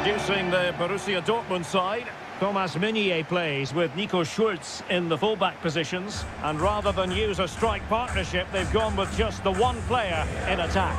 Introducing the Borussia Dortmund side. Thomas Meunier plays with Nico Schulz in the fullback positions. And rather than use a strike partnership, they've gone with just the one player in attack.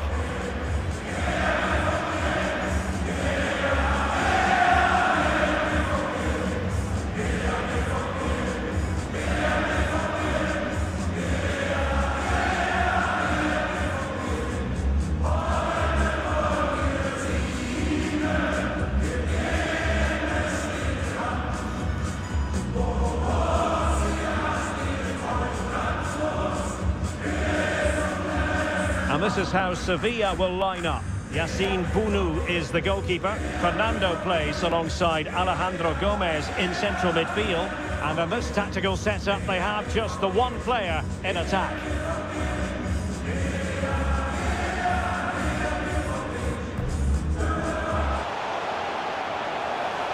This is how Sevilla will line up. Yassine Bounou is the goalkeeper. Fernando plays alongside Alejandro Gomez in central midfield. And in this tactical setup, they have just the one player in attack.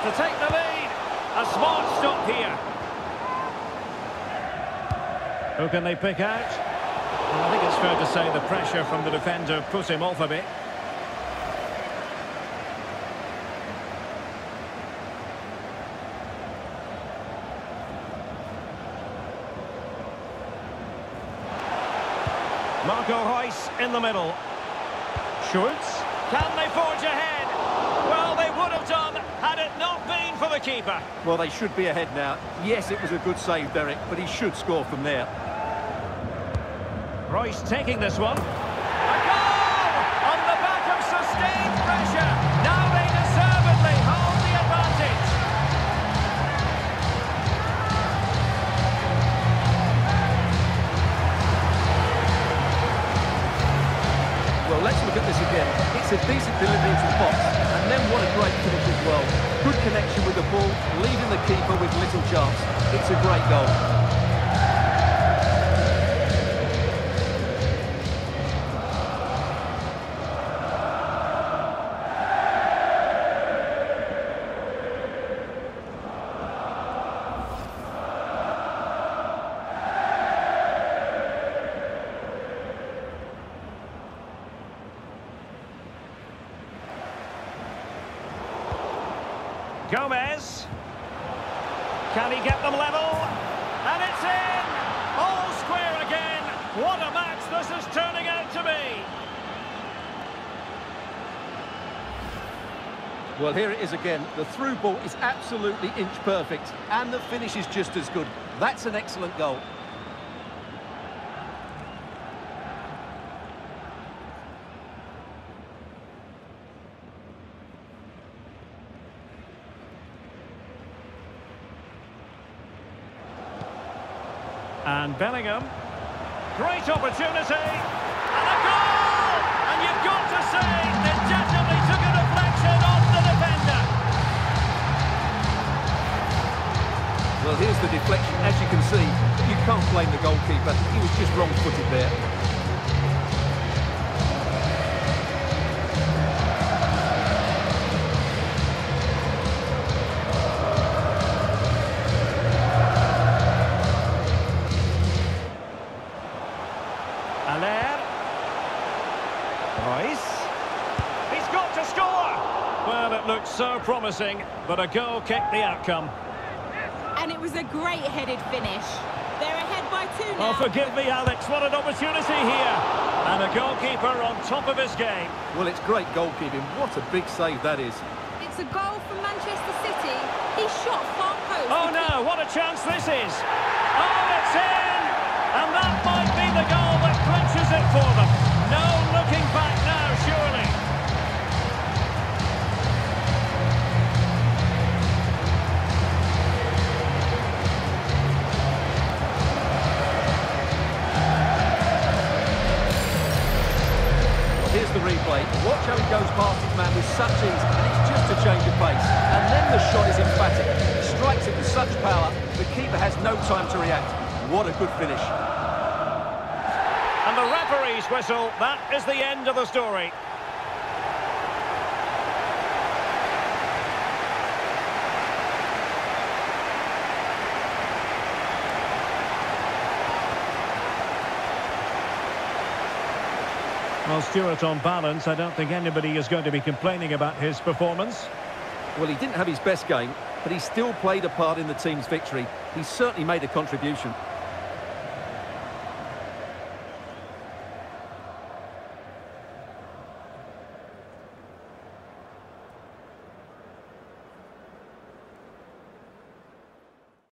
To take the lead. A smart stop here. Who can they pick out? Well, I think it's fair to say the pressure from the defender put him off a bit. Marco Reus in the middle. Schulz. Can they forge ahead? Well, they would have done had it not been for the keeper. Well, they should be ahead now. Yes, it was a good save, Derek, but he should score from there. Reus taking this one. A goal! On the back of sustained pressure. Now they deservedly hold the advantage. Well, let's look at this again. It's a decent delivery into the box, and then what a great finish as well. Good connection with the ball, leaving the keeper with little chance. It's a great goal. Gomez. Can he get them level? And it's in! All square again. What a match this is turning out to be. Well, here it is again. The through ball is absolutely inch perfect, and the finish is just as good. That's an excellent goal. And Bellingham. Great opportunity. And a goal! And you've got to say, it definitely took a deflection off the defender. Well, here's the deflection. As you can see, you can't blame the goalkeeper. He was just wrong-footed there. Looked so promising, but a goal kicked the outcome. And it was a great headed finish. They're ahead by two oh, now. Oh, forgive me, Alex, what an opportunity here. And a goalkeeper on top of his game. Well, it's great goalkeeping. What a big save that is. It's a goal from Manchester City. He shot far post. Oh no, what a chance this is! Oh, it's in! He goes past his man with such ease, and it's just a change of pace. And then the shot is emphatic. He strikes it with such power, the keeper has no time to react. What a good finish. And the referee's whistle, that is the end of the story. Well, Stuart, on balance, I don't think anybody is going to be complaining about his performance. Well, he didn't have his best game, but he still played a part in the team's victory. He certainly made a contribution.